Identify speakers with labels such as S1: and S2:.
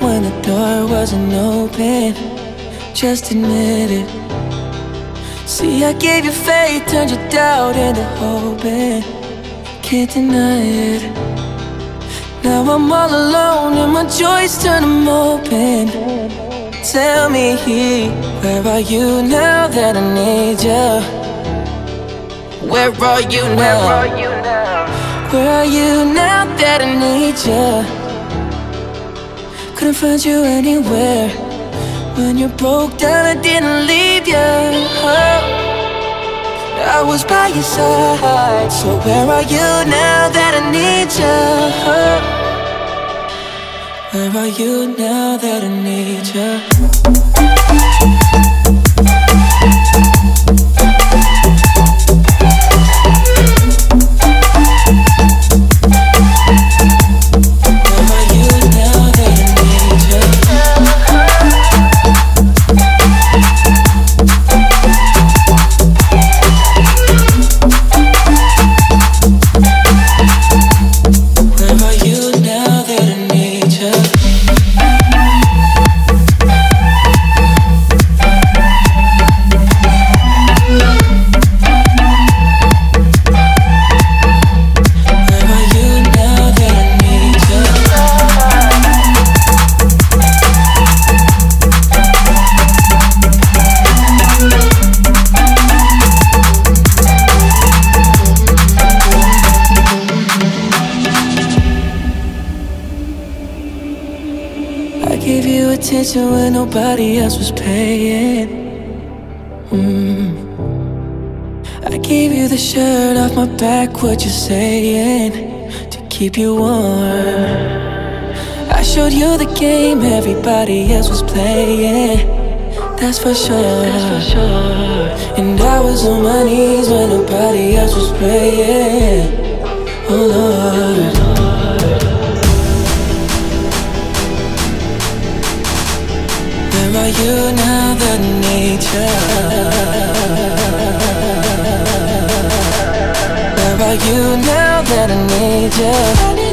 S1: when the door wasn't open. Just admit it. See, I gave you faith, turned your doubt into hope, and can't deny it. Now I'm all alone, and my joys turn them open. Tell me, where are you now that I need you? Where are you now? Where are you now that I need you? Couldn't find you anywhere. When you broke down, I didn't leave you. Oh. I was by your side. So where are you now that I need you? Where are you now that I need you? Attention when nobody else was paying. Mm. I gave you the shirt off my back, what you saying? To keep you warm. I showed you the game everybody else was playing. That's for sure. That's for sure. And I was on my knees when nobody else was praying. Where are you now that nature? Where are you now that I need you?